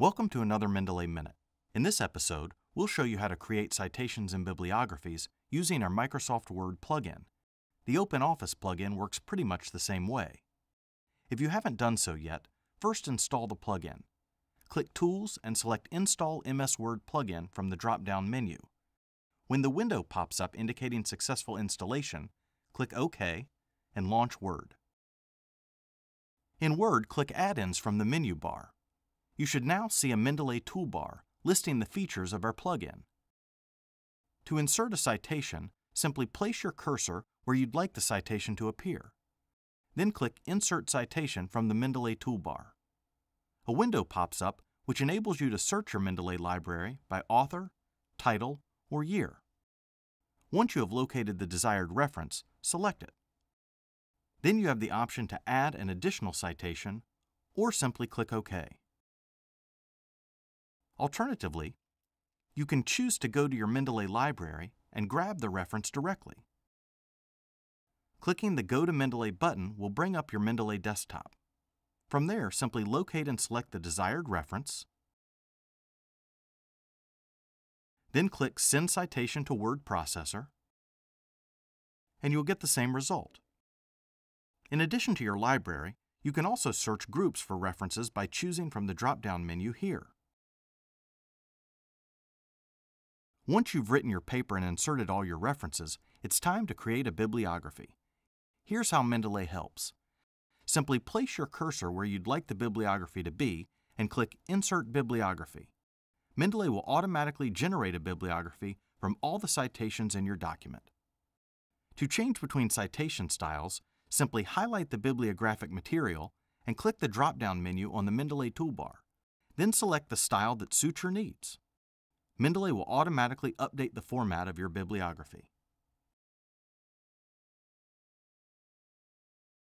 Welcome to another Mendeley Minute. In this episode, we'll show you how to create citations and bibliographies using our Microsoft Word plugin. The OpenOffice plugin works pretty much the same way. If you haven't done so yet, first install the plugin. Click Tools and select Install MS Word Plugin from the drop-down menu. When the window pops up indicating successful installation, click OK and launch Word. In Word, click Add-ins from the menu bar. You should now see a Mendeley toolbar listing the features of our plugin. To insert a citation, simply place your cursor where you'd like the citation to appear. Then click Insert Citation from the Mendeley toolbar. A window pops up which enables you to search your Mendeley library by author, title, or year. Once you have located the desired reference, select it. Then you have the option to add an additional citation or simply click OK. Alternatively, you can choose to go to your Mendeley library and grab the reference directly. Clicking the Go to Mendeley button will bring up your Mendeley desktop. From there, simply locate and select the desired reference, then click Send Citation to Word Processor, and you'll get the same result. In addition to your library, you can also search groups for references by choosing from the drop-down menu here. Once you've written your paper and inserted all your references, it's time to create a bibliography. Here's how Mendeley helps. Simply place your cursor where you'd like the bibliography to be and click Insert Bibliography. Mendeley will automatically generate a bibliography from all the citations in your document. To change between citation styles, simply highlight the bibliographic material and click the drop-down menu on the Mendeley toolbar. Then select the style that suits your needs. Mendeley will automatically update the format of your bibliography.